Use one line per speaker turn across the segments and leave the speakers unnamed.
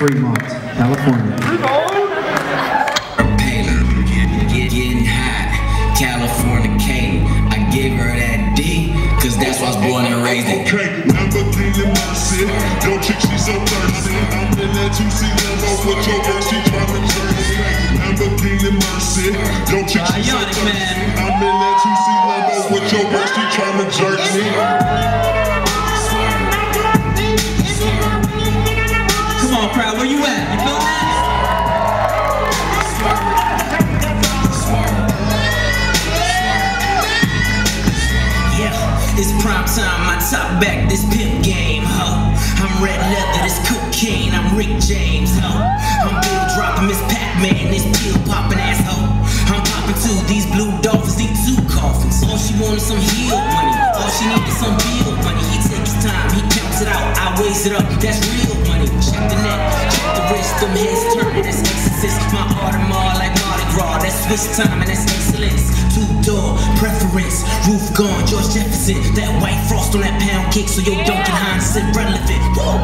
Fremont, California.
Getting hot, California cane. I gave her that D, cause that's why I was born and raised in.
Okay, Lamborghini Mercy. Yo, chick, she so thirsty. I'm in that 2C Lambo with your girl, she tryna turn me. Lamborghini Mercy. Yo, chick, she so thirsty. I'm in that 2C Lambo with your girl, she tryna jerk me.
Prime time, I top back, this pimp game, huh? I'm red leather, this cocaine, I'm Rick James, huh? I'm bill dropping Miss Pac-Man, this pill popping asshole. I'm popping two, these blue dolphins need two coffins. All she wanted some heel money, all she needed some bill money. He takes time, he counts it out, I weighs it up, that's real money. Check the neck, check the wrist, them heads turning, that's exorcist. My Audemars like Mardi Gras, that's Swiss time and that's excellence. Door preference, roof gone, George Jefferson. That white frost on that pound cake, so your Duncan Hines is irrelevant. Woo!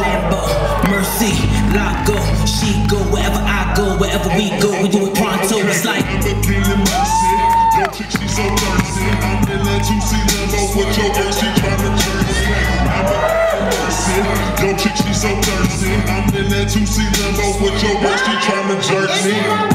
Lambo, Mercy, Lago, she go wherever I go, wherever we go, we do it pronto. It's like
Lamborghini Mercy. Yo, chick, she so thirsty. I'm in that 2C Lambo with your girl, she tryna jerk me. Yo, chick, she so thirsty. I'm in that 2C Lambo with your girl, she tryna jerk me.